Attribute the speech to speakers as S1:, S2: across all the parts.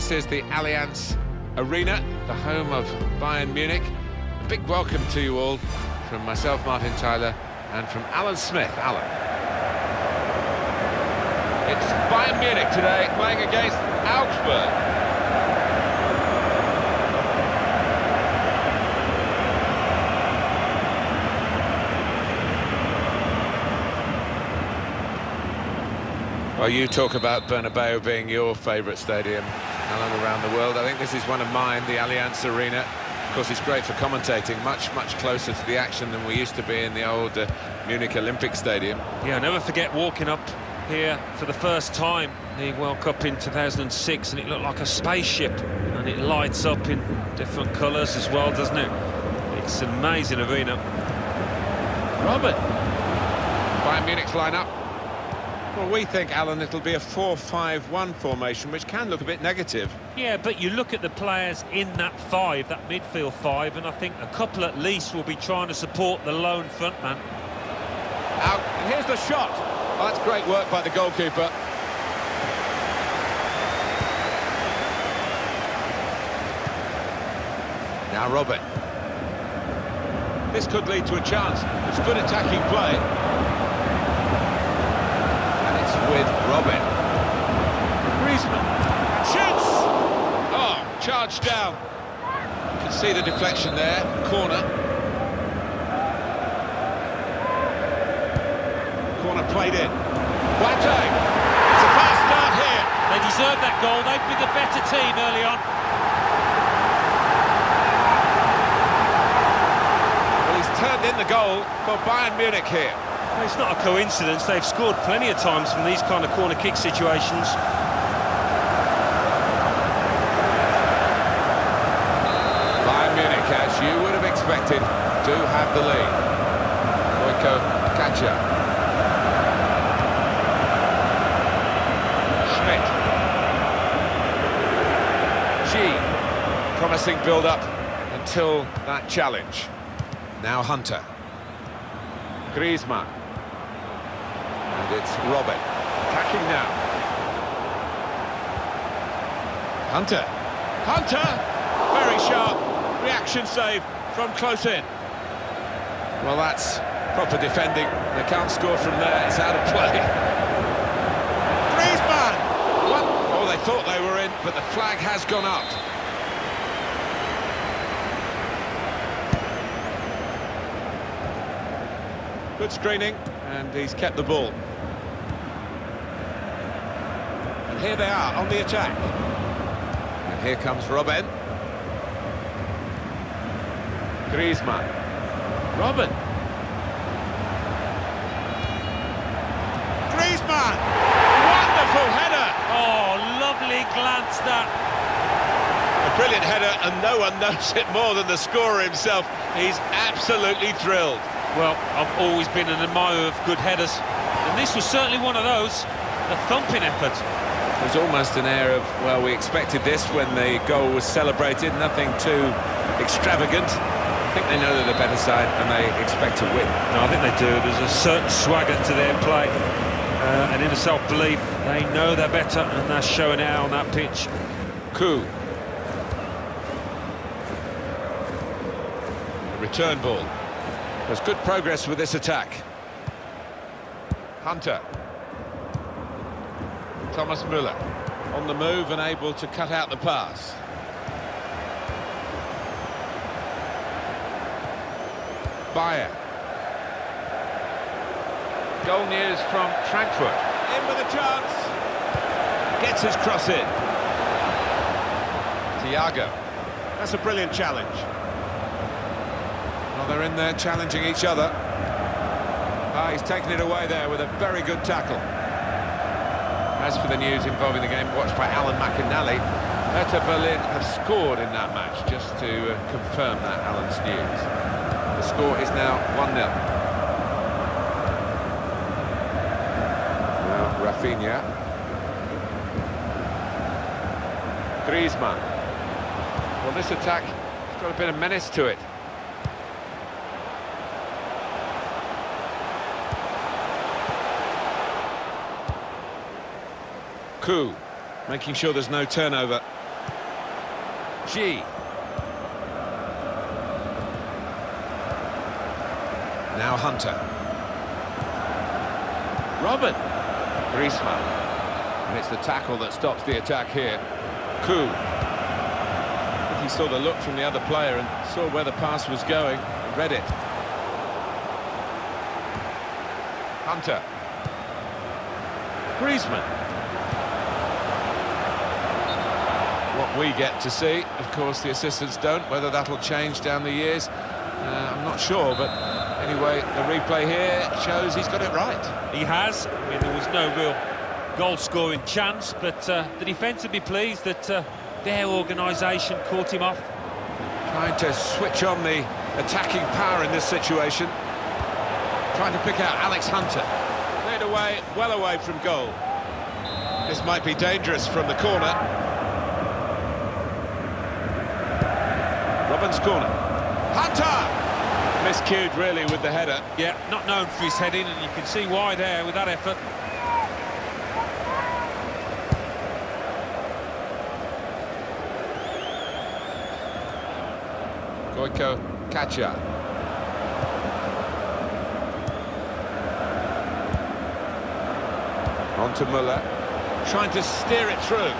S1: this is the Allianz Arena, the home of Bayern Munich. A big welcome to you all from myself, Martin Tyler, and from Alan Smith. Alan. It's Bayern Munich today playing against Augsburg. Well, you talk about Bernabeu being your favourite stadium, Around the world. I think this is one of mine, the Allianz Arena. Of course, it's great for commentating, much, much closer to the action than we used to be in the old uh, Munich Olympic Stadium.
S2: Yeah, I'll never forget walking up here for the first time, the World Cup in 2006, and it looked like a spaceship, and it lights up in different colours as well, doesn't it? It's an amazing arena.
S1: Robert. Bayern Munich's line-up. Well, we think, Alan, it'll be a 4-5-1 formation, which can look a bit negative.
S2: Yeah, but you look at the players in that five, that midfield five, and I think a couple at least will be trying to support the lone frontman.
S1: Out, and here's the shot. Oh, that's great work by the goalkeeper. Now Robert. This could lead to a chance. It's good attacking play with Robben. Griezmann shoots! Oh, charged down. You can see the deflection there, corner. Corner played in. Boateng! It's a fast start here.
S2: They deserved that goal. They've been the better team early on.
S1: Well, he's turned in the goal for Bayern Munich here.
S2: Well, it's not a coincidence. They've scored plenty of times from these kind of corner kick situations.
S1: Bayern Munich, as you would have expected, do have the lead. Gojko Kačar. Schmid. G. Promising build-up until that challenge. Now Hunter. Griezmann. It's Robben. Attacking now. Hunter. Hunter! Very sharp. Reaction save from close in. Well, that's proper defending. They can't score from there. It's out of play. Griezmann! What? Oh, they thought they were in, but the flag has gone up. Good screening, and he's kept the ball. And here they are on the attack. And here comes Robben. Griezmann. Robben. Griezmann! Wonderful header!
S2: Oh, lovely glance that.
S1: A brilliant header, and no one knows it more than the scorer himself. He's absolutely thrilled.
S2: Well, I've always been an admirer of good headers, and this was certainly one of those. A thumping effort.
S1: There's almost an air of, well, we expected this when the goal was celebrated, nothing too extravagant. I think they know they're the better side and they expect to win.
S2: No, I think they do. There's a certain swagger to their play uh, and inner self-belief. They know they're better and they're showing it out on that pitch.
S1: Koo. Return ball. There's good progress with this attack. Hunter. Thomas Müller on the move and able to cut out the pass. Baier. Goal news from Frankfurt. In with a chance. Gets his cross in. Thiago. That's a brilliant challenge. Well, they're in there challenging each other. Ah, he's taken it away there with a very good tackle. As for the news involving the game watched by Alan McInally, Hertha Berlin have scored in that match, just to uh, confirm that Alan's news. The score is now 1-0. Now Rafinha. Griezmann. Well, this attack has got a bit of menace to it. Koo, making sure there's no turnover. G. Now Hunter. Robben. Griezmann. And it's the tackle that stops the attack here. Koo.
S3: He saw the look from the other player and saw where the pass was going, read it.
S1: Hunter.
S3: Griezmann. What we get to see, of course the assistants don't. Whether that'll change down the years, uh, I'm not sure, but anyway, the replay here shows he's got it right.
S2: He has. I mean, there was no real goal-scoring chance, but uh, the defence would be pleased that uh, their organisation caught him off.
S1: Trying to switch on the attacking power in this situation. Trying to pick out Alex Hunter.
S3: Cleared away, well away from goal. This might be dangerous from the corner. Robben's corner.
S1: Hunter!
S3: Miscued, really, with the header.
S2: Yeah, not known for his heading, and you can see why there with that effort.
S1: Gojko Kačar. On to Muller. Trying to steer it through.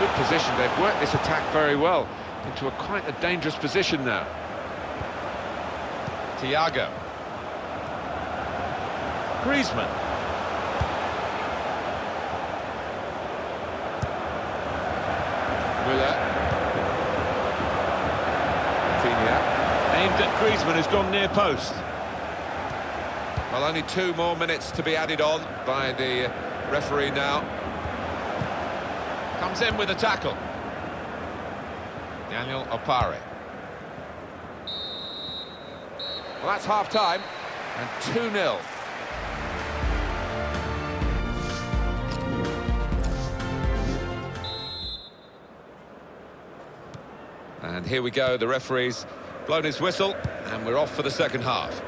S1: Good position. They've worked this attack very well into a quite a dangerous position now. Thiago.
S3: Griezmann.
S1: Muller. Rafinha.
S3: Aimed at Griezmann, has gone near post.
S1: Well, only two more minutes to be added on by the referee now. Comes in with a tackle. Daniel Opare. Well, that's half-time, and 2-0. And here we go, the referee's blown his whistle, and we're off for the second half.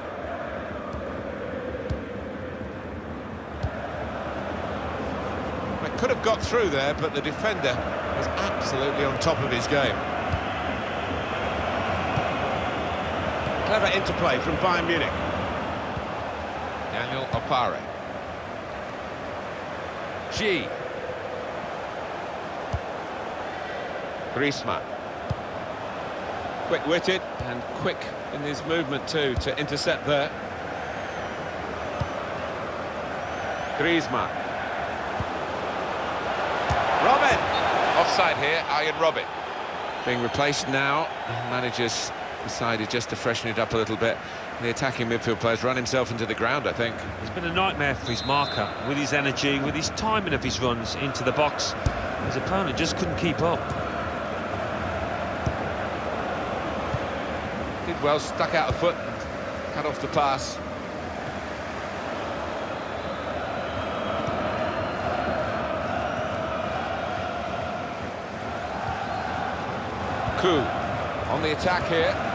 S3: Could have got through there, but the defender was absolutely on top of his game. Clever interplay from Bayern Munich.
S1: Daniel Opare. G. Griezmann.
S3: Quick-witted and quick in his movement too to intercept there.
S1: Griezmann. Robben! Offside here, Arjen Robben. Being replaced now. Managers decided just to freshen it up a little bit. The attacking midfield player's run himself into the ground, I think.
S2: It's been a nightmare for his marker, with his energy, with his timing of his runs into the box. His opponent just couldn't keep up.
S1: Did well, stuck out a foot and cut off the pass. Koo on the attack here.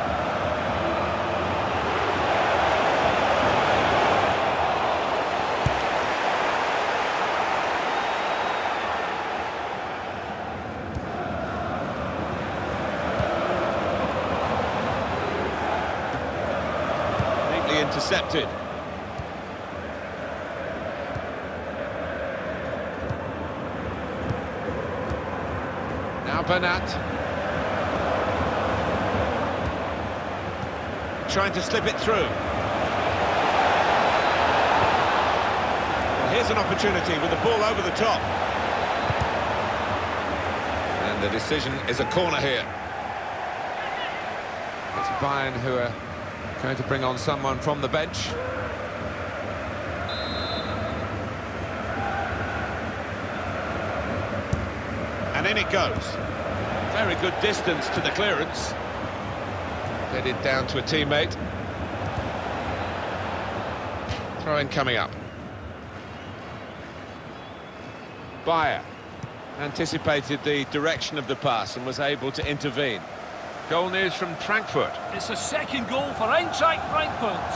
S1: Now Bernat.
S3: Trying to slip it through. Here's an opportunity with the ball over the top.
S1: And the decision is a corner here. It's Bayern who are going to bring on someone from the bench.
S3: And in it goes. Very good distance to the clearance.
S1: Headed down to a teammate. Throw in coming up.
S3: Baier anticipated the direction of the pass and was able to intervene. Goal news from Frankfurt.
S4: It's a second goal for Eintracht Frankfurt.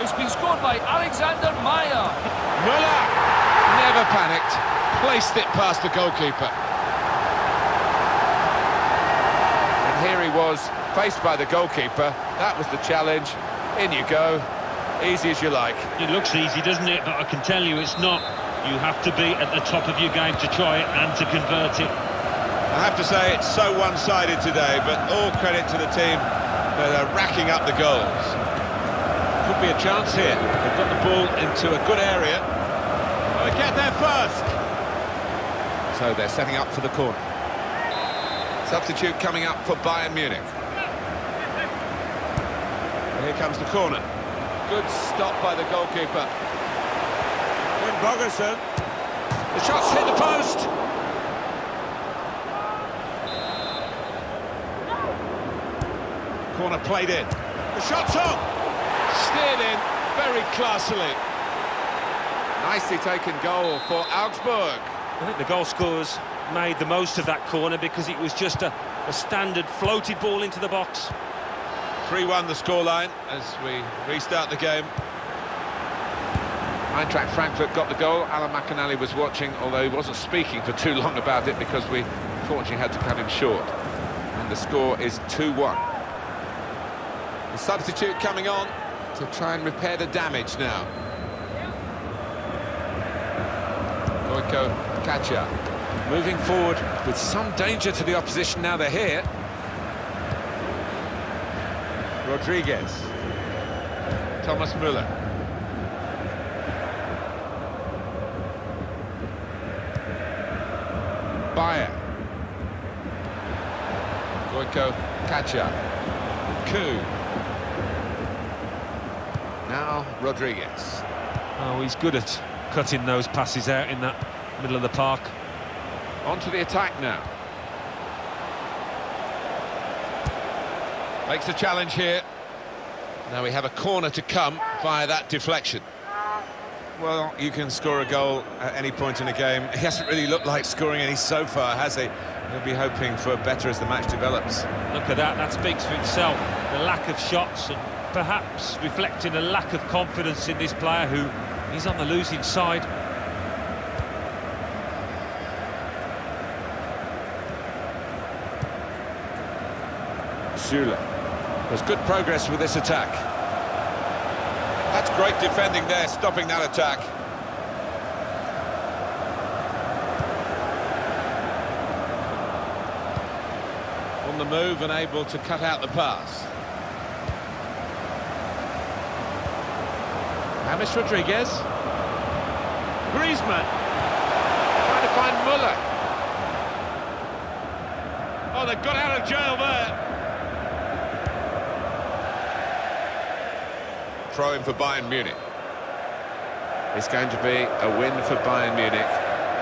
S4: It's been scored by Alexander Meier.
S3: Müller never panicked, placed it past the goalkeeper.
S1: And
S3: here he was, faced by the goalkeeper. That was the challenge. In you go. Easy as you like.
S2: It looks easy, doesn't it? But I can tell you it's not. You have to be at the top of your game to try it and to convert it.
S3: I have to say it's so one-sided today, but all credit to the team that uh, are racking up the goals. Could be a chance here. They've got the ball into a good area. Well, they get there first.
S1: So they're setting up for the corner. Substitute coming up for Bayern Munich.
S3: Here comes the corner. Good stop by the goalkeeper. Finnbogason. The shot's hit the post. Corner played in. The shot's on. Steered in very classily.
S1: Nicely taken goal for Augsburg.
S2: I think the goal scorers made the most of that corner because it was just a, a standard floated ball into the box.
S3: 3-1 the scoreline as we restart the game.
S1: Eintracht Frankfurt got the goal. Alan McInally was watching, although he wasn't speaking for too long about it because we fortunately had to cut him short. And the score is 2-1. Substitute coming on to try and repair the damage now. Gojko Kačar moving forward with some danger to the opposition now they're here. Rodriguez. Thomas Müller. Baier. Gojko Kačar. Koo. Now Rodriguez.
S2: Oh, he's good at cutting those passes out in that middle of the park.
S1: On to the attack now.
S3: Makes a challenge here. Now we have a corner to come via that deflection.
S1: Well, you can score a goal at any point in a game. He hasn't really looked like scoring any so far, has he? He'll be hoping for better as the match develops.
S2: Look at that, that speaks for itself. The lack of shots and perhaps reflecting a lack of confidence in this player who is on the losing side.
S1: Süle.
S3: There's good progress with this attack. That's great defending there, stopping that attack. On the move and able to cut out the pass. James Rodriguez. Griezmann. Trying to find Muller. Oh, they've got out of jail there.
S1: Throw in for Bayern Munich. It's going to be a win for Bayern Munich.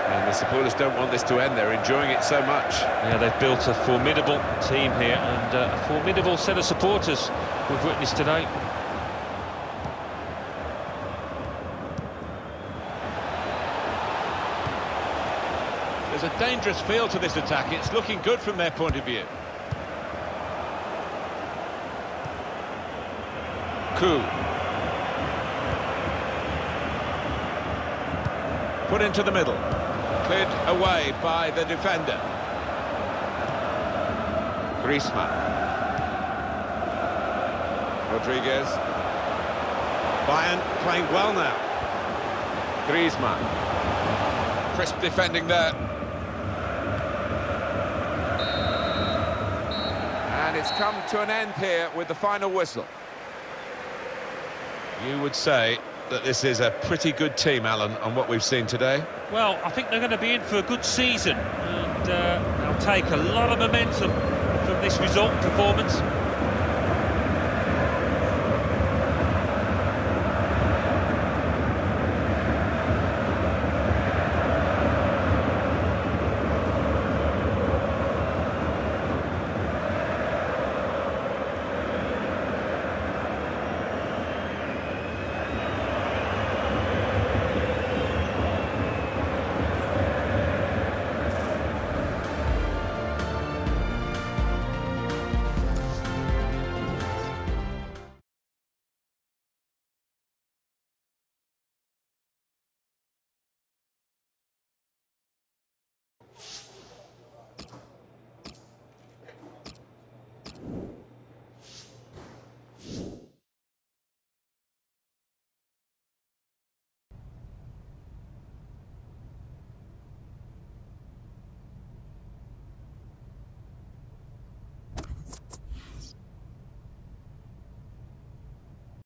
S1: And the supporters don't want this to end. They're enjoying it so much.
S2: Yeah, they've built a formidable team here and uh, a formidable set of supporters we've witnessed today.
S3: There's a dangerous feel to this attack. It's looking good from their point of view.
S1: Koo.
S3: Put into the middle. Cleared away by the defender.
S1: Griezmann. Rodriguez.
S3: Bayern playing well now.
S1: Griezmann.
S3: Crisp defending there.
S1: And it's come to an end here with the final whistle.
S3: You would say that this is a pretty good team, Alan, on what we've seen today.
S2: Well, I think they're going to be in for a good season and uh, they'll take a lot of momentum from this result performance.